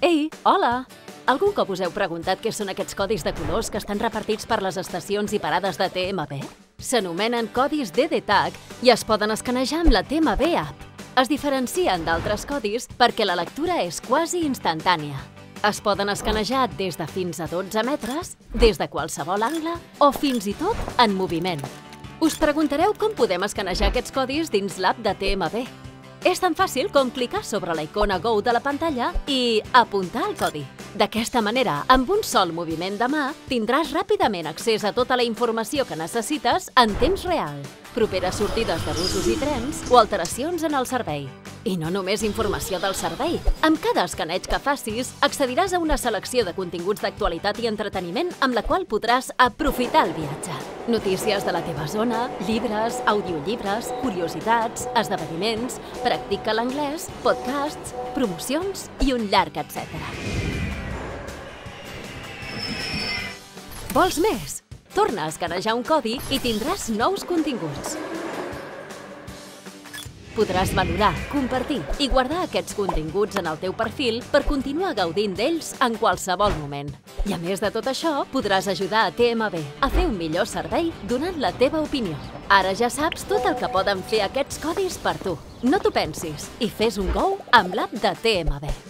Ei, hola! Algun cop us heu preguntat què són aquests codis de colors que estan repartits per les estacions i parades de TMB? S'anomenen codis DD-Tag i es poden escanejar amb la TMB App. Es diferencien d'altres codis perquè la lectura és quasi instantània. Es poden escanejar des de fins a 12 metres, des de qualsevol angle o fins i tot en moviment. Us preguntareu com podem escanejar aquests codis dins l'app de TMB. És tan fàcil com clicar sobre la icona Go de la pantalla i apuntar el codi. D'aquesta manera, amb un sol moviment de mà, tindràs ràpidament accés a tota la informació que necessites en temps real, properes sortides de busos i trens o alteracions en el servei. I no només informació del servei. Amb cada escaneig que facis, accediràs a una selecció de continguts d'actualitat i entreteniment amb la qual podràs aprofitar el viatge. Notícies de la teva zona, llibres, audiollibres, curiositats, esdeveniments, practica l'anglès, podcasts, promocions i un llarg etcètera. Vols més? Torna a escanejar un codi i tindràs nous continguts. Podràs valorar, compartir i guardar aquests continguts en el teu perfil per continuar gaudint d'ells en qualsevol moment. I a més de tot això, podràs ajudar a TMB a fer un millor servei donant la teva opinió. Ara ja saps tot el que poden fer aquests codis per tu. No t'ho pensis i fes un go amb l'app de TMB.